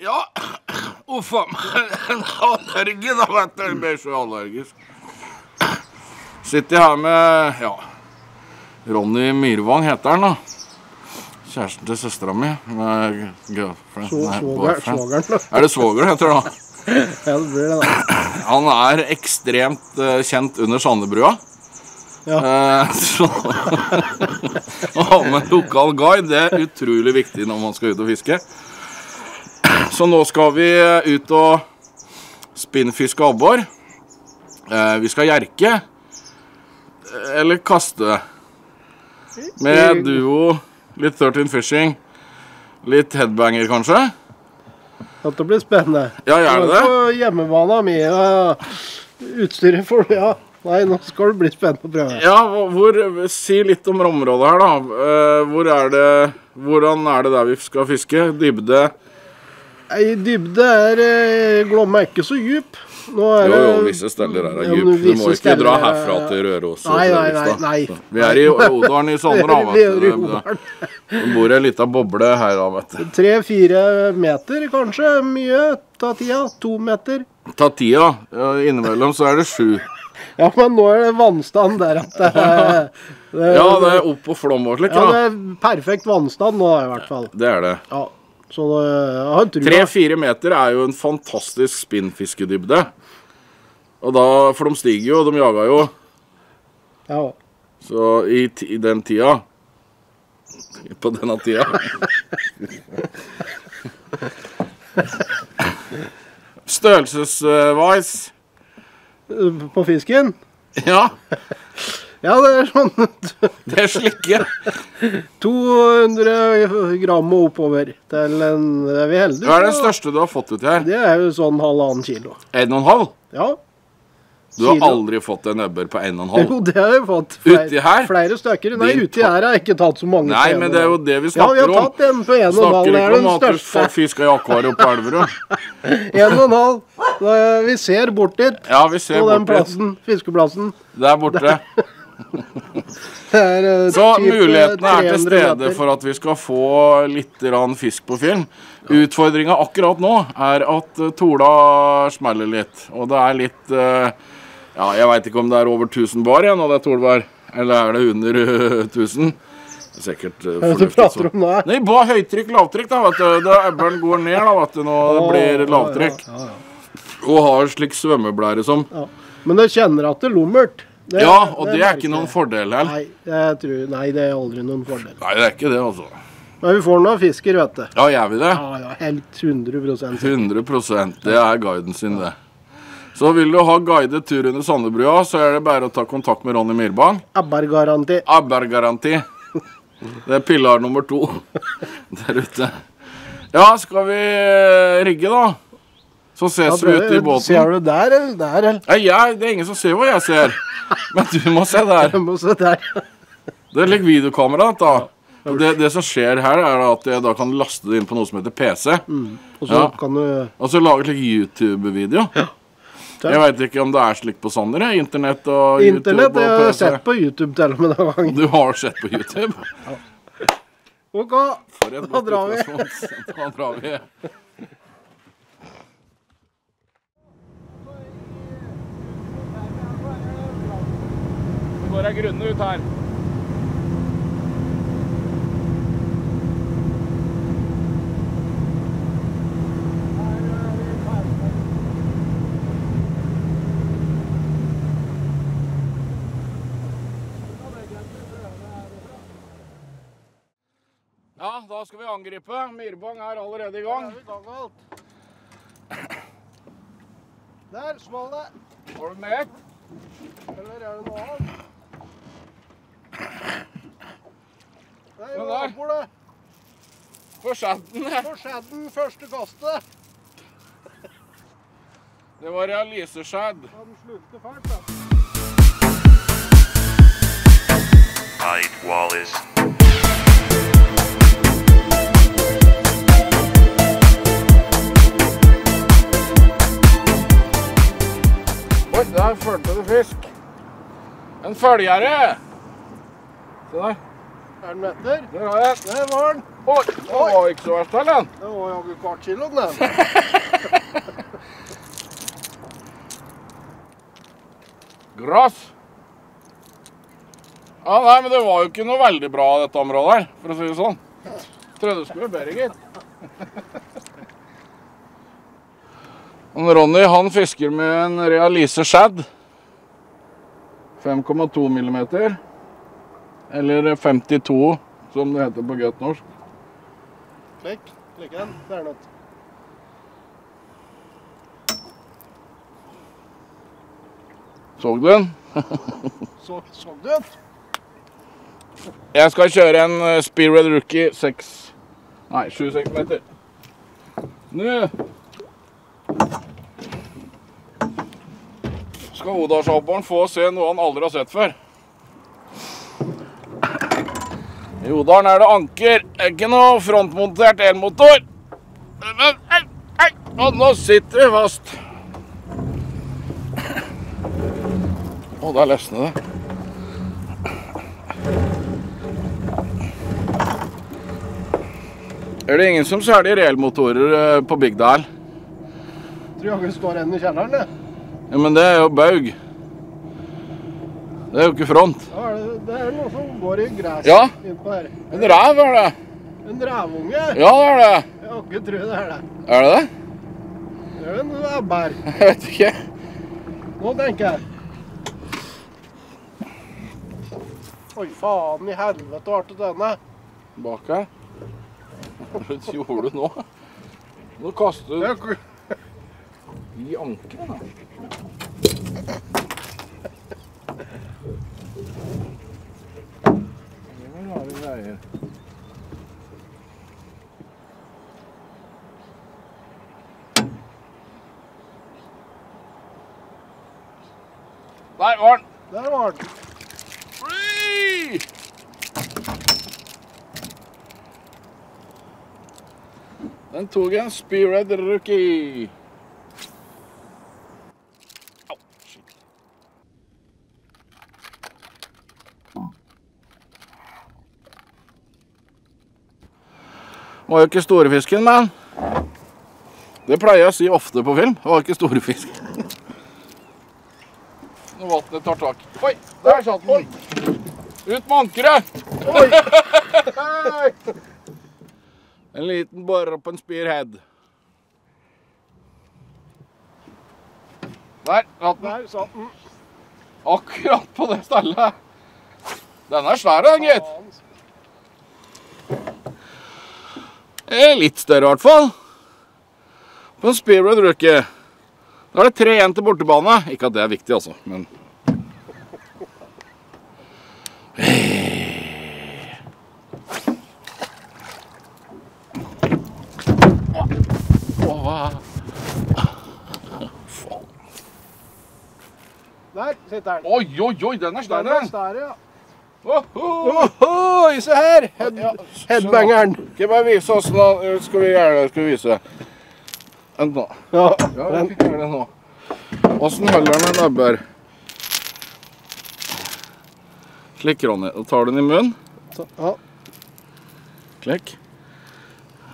Ja, uff a meg. Allergi, da, vet du. Jeg blir så allergisk. Sitter her med ja, Ronny Myrvang heter han, da. Kjæresten til søstera mi. svoger- svogeren. Er det svogeren heter det? da? Ja, det blir det, da. Han er ekstremt uh, kjent under Sandebrua. Ja. Eh, så å ha med lokal guide det er utrolig viktig når man skal ut og fiske. Så nå skal vi eh, ut og spinnfiske abbor. Eh, vi skal jerke. eh, Eller kaste. Med duo, litt 13 fishing, litt headbanger kanskje. Dette blir spennende. Ja, gjør det det? På hjemmebana mi utstyret for Ja. Nei, nå skal det bli spennende å prøve. Ja, hvor, Si litt om området her, da. Hvor er det, hvordan er det der vi skal fiske? Dybde? I dybde er Glomma er ikke så djup. Er Jo, jo, visse steder er det Ja, djup. Du må ikke dra er- herfra til Røros. Nei, nei, nei, nei. Vi er i Odalen i er du. Odalen. Det bor ei lita boble her, da, vet du. Tre-fire meter, kanskje. Mye. Ta tida. To meter. Ta tida. Innimellom så er det sju. Ja, men nå er det vannstand der at det det, Ja, det er opp på Flåm og slik, ja, det er perfekt vannstand nå, i hvert fall. Det er det. Ja, så det, jeg har trua. Tre-fire meter er jo en fantastisk spinnfiskedybde. Og da, For de stiger jo, de jager jo. Ja. Så i, i den tida På denne tida Størrelsesvis På fisken? Ja, Ja, det er sånn det er slikke. 200 gram og oppover til en Er vi heldige? Hva er den største du har fått uti her? Det er jo sånn halvannen kilo. En og en halv? Ja. Du har aldri fått en øbber på en og en halv? Jo, det har jeg fått. Uti her? Flere stykker. Nei, uti her har jeg ikke tatt så mange. Nei, men det er jo det vi snakker om. Ja, vi har tatt en på en og en halv. Snakker Det er ikke om at du får fisk i akvariet på Elverum. En og en halv. Da- Vi ser bort dit. Ja, vi ser På den bort dit. plassen. Fiskeplassen. Der borte. Det er, eh, Så mulighetene er til stede for at vi skal få litt fisk på film. Utfordringa akkurat nå er at eh, Tola smeller litt. Og det er litt eh, Ja, jeg veit ikke om det er over 1000 bar igjen, og det er Tolvær. Eller er det under eh, 1000? Det er sikkert uh, Så. det nå? Nei, bare høytrykk, lavtrykk, da, vet du. Da ebbelen går ned, da, vet du, når det blir lavtrykk. Ja, ja, ja. Og har slik svømmeblære som Ja. Men jeg kjenner at det er lummert. Det- Ja, og det er ikke noen fordel her. Nei, tror, nei, det er aldri noen fordel. Nei, det er ikke det, altså. Men vi får noen fisker, vet du. Ja, gjør vi det? Ja, ja, helt 100% 100% Det er guiden sin, det. Så vil du ha guidet tur under Sandebrua, så er det bare å ta kontakt med Ronny Myrbang. Abbergaranti. Abbergaranti. Det er pilar nummer to der ute. Ja, skal vi rigge, da? Så ses vi ute i båten. Ser du der, eller der, eller? Nei, jeg, det er ingen som ser hva jeg ser. Men du må se der. Jeg må se der. Det er litt videokamera. da. Og det, det som skjer her, er at jeg da kan laste det inn på noe som heter PC. Og så Ja. kan du Og så lage slik YouTube-video. Ja. Jeg veit ikke om det er slik på Sander. Internett og Internett YouTube jeg har sett på YouTube til og med den gangen. Du har sett på YouTube? ja. Ok, Da drar vi. Da drar vi. Går jeg grunne ut her. Ja, da skal vi angripe. Myrbang er allerede i gang. Der smalt det. Har du med? Eller er det noe annet? Nei, Den hvor for det? For skjedden. På skjedden første kastet. Det var realiseskjedd. Han slukte fælt, da. Hyde Wallace. Oi, der følte du fisk. En følgjerde. Se der. Er den etter? Der har jeg. Der var den. Oi, det var ikke så verst, eller? Det var jaggu kvart kilo, den. Grass. Ja, nei, men det var jo ikke noe veldig bra dette området her, for å si det sånn. Trodde det skulle være bedre, gitt. Ronny, han fisker med en Realise Shad. 5,2 millimeter. Eller 52, som det heter på godt norsk. Klikk. Klikk den. Det er noe. Så du den? Så, så du den? Jeg skal kjøre en Spearred Rookie 6 Nei, 7 cm. Nå skal Odalshopperen få se noe han aldri har sett før. I Odalen er det anker, ikke noe frontmontert elmotor. Men, Og nå sitter vi fast. Å, der løsner det. Er det ingen som selger elmotorer eh, på Bygdal? Tror jaggu det står en i kjelleren, det. Ja, men det er jo baug. Det er jo ikke front. Ja, er det, det er noe som går i gresset Ja. innpå her. En rev er det. En revunge? Ja, det er det. Jeg har ikke tro det er det. Er det det? Det er en ebber. Jeg vet ikke. Nå tenker jeg. Oi, faen i helvete ble det denne. Bak her. Hva gjorde du nå? Nå kaster du i ankeret, da. Det var rare greier. Der var den! Der var den. Free! Den tok en Spearhead Rookie. Var jo ikke storefisken, men Det pleier jeg å si ofte på film. Det var ikke storefisk. Når vannet tar tak. Oi, der satt den. Ut med ankeret! En liten borre på en spearhead. Der satt den. Der satt den. Akkurat på det stellet. Den er svær, den, gitt. Faen. Eh, Litt større, i hvert fall. På en speedroad rookie. Da er det tre igjen til bortebane. Ikke at det er viktig, altså, men Der sitter den. Oi, oi, oi, den er stærre! Den er stærre, større, ja. Ohoi, se her! Head, headbangeren. Jeg bare vise oss nå? Skal vi gjøre det? Skal vi vise? Vent nå. Ja, Ja, vi gjør det nå. Åssen holder den en abber? Slik, Ronny. Da tar du den i munnen. Så, ja. Klikk.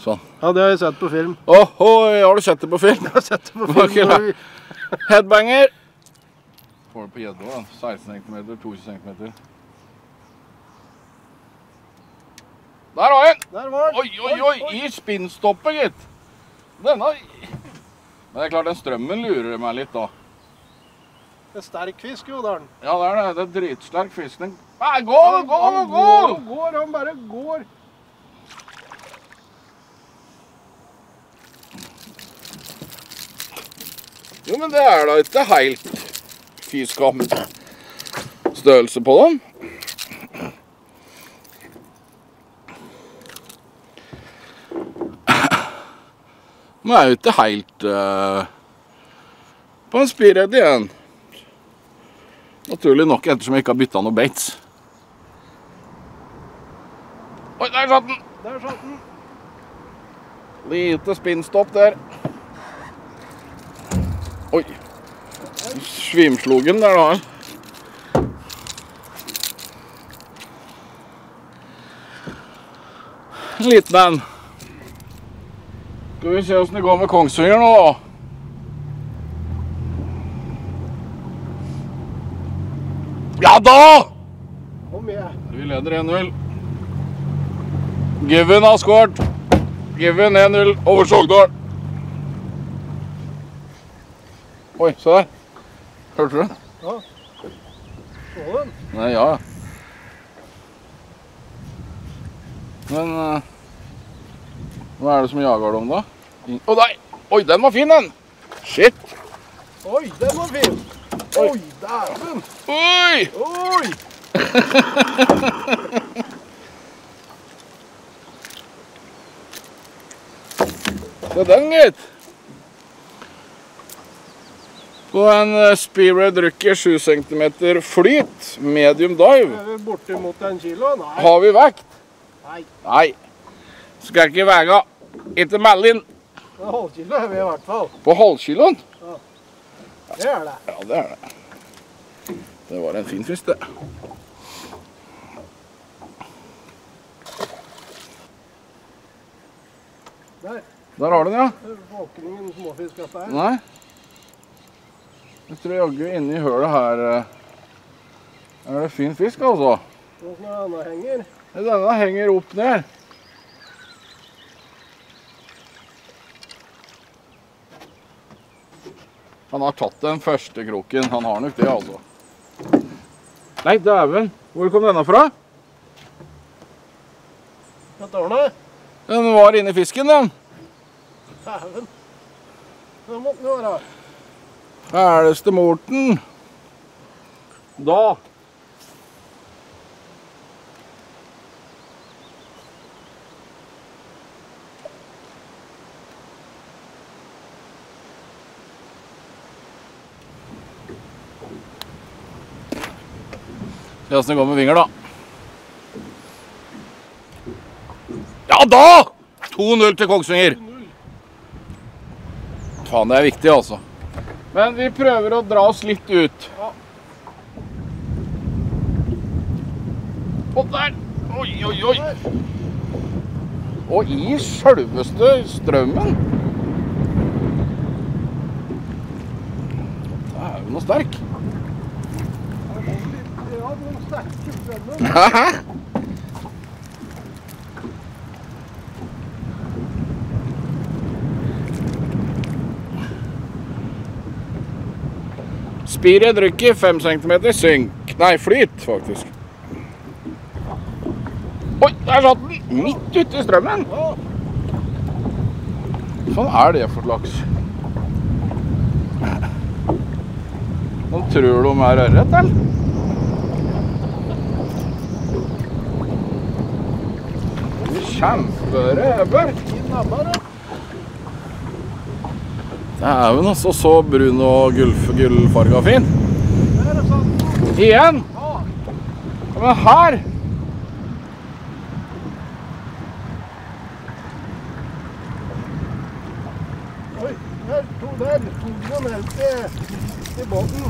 Sånn. ja, det har jeg sett på film. Ohoi, har du sett det på film? Jeg har sett det på film. det? Headbanger. Får du på gjedda, da. 16 cm, 22 cm. Der har jeg den! Oi, oi, oi! I spinnstoppet, gitt. Denne Men det er klart, den strømmen lurer meg litt, da. Det er sterk fisk, jo, der. Ja, det er det. Det er dritsterk fisk. Den Nei, gå, gå, Han gå! går og går, han bare går. Jo, men det er da ikke helt fyskam størrelse på dem. Men det er jo ikke helt uh, på en spearhead igjen. Naturlig nok ettersom jeg ikke har bytta noe baits. Oi, der satt den! Der satt den. Lite spinnstopp der. Oi. Svimslogen der, da. En liten en. Skal vi se åssen det går med Kongsvinger nå, da. Ja da! Kom igjen. Vi leder 1-0. Given har skåret. Given 1-0 over Sogndal. Oi, se der. Hørte du den? Ja. Så den. Nei, ja. Men eh, hva er det som jager dem, da? In- oh, nei! Oi, den var fin, den! Shit! Oi, den var fin. Oi, dæven. Oi! Oi. Se den, gitt. På en eh, Spearhead Rookie 7 cm flyt, medium dive, Er vi bortimot en kilo? Nei. har vi vekt. Nei. Nei. Skal ikke vege. Ikke melde inn En halvkilo er vi i hvert fall. på halvkiloen. Ja. Det er det. Ja, det er det. Det var en fin fisk, det. Der. Der har du den, ja. Det var ikke ingen småfisk dette her. Nei. Jeg tror jaggu inni hølet her eh, er det fin fisk, altså. Hvordan er denne henger? Denne henger opp ned. Han har tatt den første kroken. Han har nok det, altså. Nei, dæven. Hvor kom denne fra? Var det. Den var inni fisken, den. Dæven. Det måtte den være. Fæleste Morten. Da. Se åssen det går med Vinger, da. Ja da! 2-0 til Kongsvinger. Faen, det er viktig, altså. Men vi prøver å dra oss litt ut. Og der! Oi, oi, oi! Og i sjølveste strømmen. Dæven og sterk. Sterke strømmer. Spiret drikker 5 cm synk. Nei, flyt, faktisk. Oi, der satt den! Midt ute i strømmen. Sånn er det for laks? Nå tror de er ørret, eller? Da. Dæven, altså. Så brun og gullf gullfarga fin. Sant. Igjen! Men her Oi, der to der. To helt til, til båten.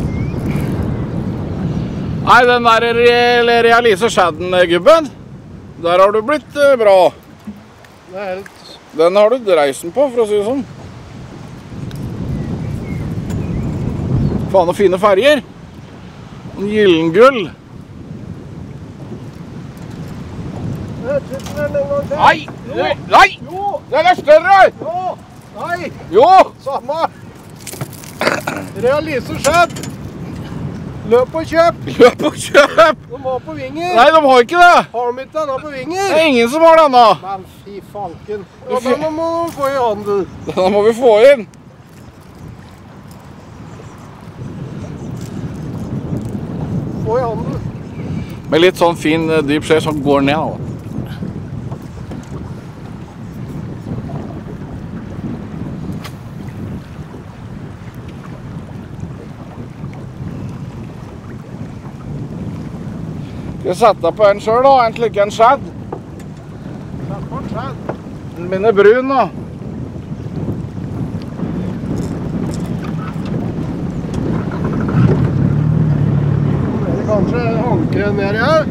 Nei, den der Re- Realise Shadden-gubben, der har du blitt eh, bra. Det er helt Den har du dreisen på, for å si det sånn. Faen, og fine ferger. En Gyllengull. Nei! Jo. Nei! Jo. Den er større! Jo. Nei. Jo! Samme. Realise skjedd. Løp og kjøp. Løp og kjøp! De har på vinger. Nei, de har ikke det. Har de ikke denne på vinger? Det er ingen som har denne. Men fy fanken. Ja, denne må vi få i handel. Denne må vi få inn. Få i handel. Med litt sånn fin eh, dyp skje som går ned. da. Skal vi sette på en sjøl, da? En slik en skjedd. Sett på en. Den min er brun, det kanskje ankeret nedi her?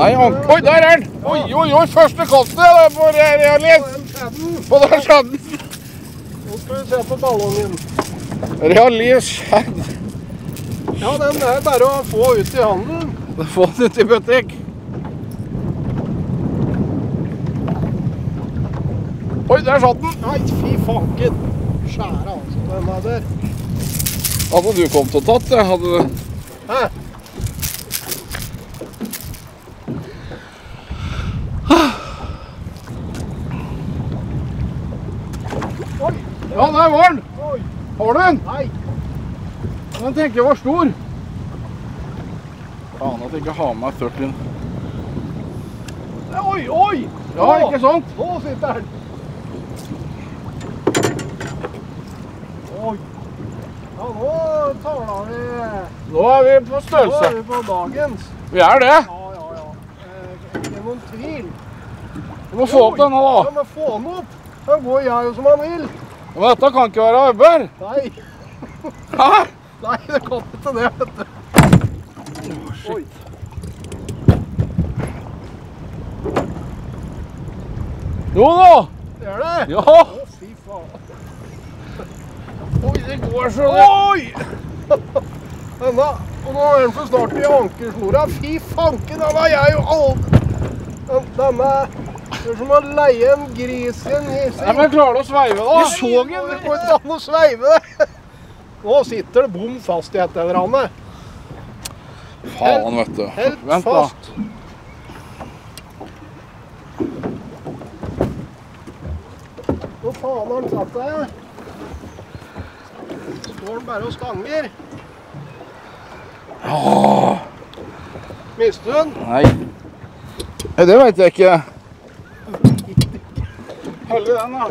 Nei, han Oi, der er den! Oi, oi, oi, første kastet det er på Den. På den skjadden. Nå skal vi se på ballongen. Realis skjedd. Ja, den er bare å få ut i handelen. Få den ut i butikk. Oi, der satt den! Nei, fy fanken. Skjære altså, den er der. Hadde du kommet og tatt det? Hadde du... Hæ? Oi, Ja, der var den! Har du den? nei. Den tenker jeg var stor. Faen at jeg ikke har med meg 13. Oi, oi! Ja, ikke sant? Nå sitter den. Oi. Ja, nå taler vi Nå er vi på størrelse. Nå er vi på dagens. Vi er det. Ja, ja, ja. Eh, Ikke noen tvil. Vi må få opp denne, Ja, da. men få den opp. Den går jeg jo som han vil. Men dette kan ikke være arbeid. Nei, Hæ? nei, det kan ikke det, vet du. Oi. Jo da. Gjør det? Ja. Å, fy faen. Oi, det går så det. Oi! Denne, og nå er den for snart i ankersnora. Fy fanken, den har jeg jo aldri Denne Det er som å leie en gris i en Nei, hissing. men klarer du å sveive, da? Jeg så den! Det går ikke an å sveive. Nå sitter det bom fast i et eller annet. Faen, vet du. Helt Vent, da. fast. Hvor faen har han satt deg? Står han bare og stanger? Mister du den? Nei. Det veit jeg ikke. Heldig den, da.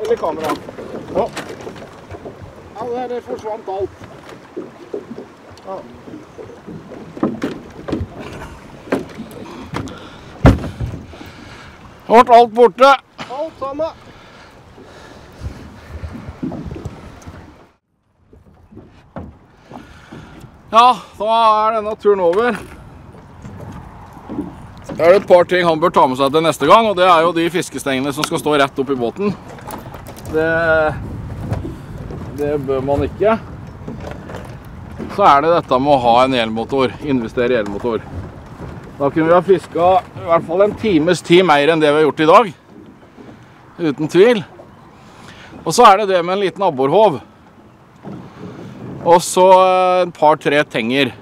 Eller kamera. Ja, det der forsvant alt. Ja. Ble alt borte. Alt sammen. Ja, da er denne turen over. Det er et par ting han bør ta med seg til neste gang, og det er jo de fiskestengene som skal stå rett opp i båten. Det, det bør man ikke. Så er det dette med å ha en elmotor, investere i elmotor. Da kunne vi ha fiska i hvert fall en times tid mer enn det vi har gjort i dag. Uten tvil. Og så er det det med en liten abborhov. Og så eh, et par-tre tenger.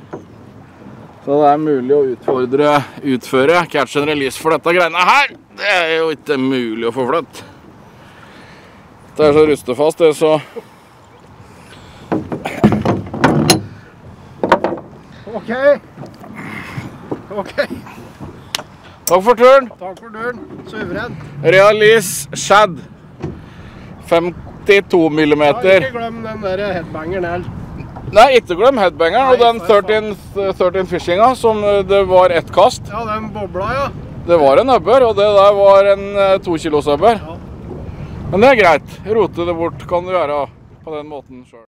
Så det er mulig å utfordre, utføre catch and release for dette greiene her. Det er jo ikke mulig å få flytt. Det er så rustefast, det, så OK. OK. Takk for turen. Takk for turen. Suveren. Realis Shad. 52 millimeter. Ja, ikke glem den der headbangeren her. Nei, ikke glem headbangeren og den 13, 13 fishinga, som eh, det var ett kast. Ja, den bobla, ja. Det var en øbber, og det der var en eh, to kilos øbber. Ja. Men det er greit. Rote det bort kan du gjøre på den måten sjøl.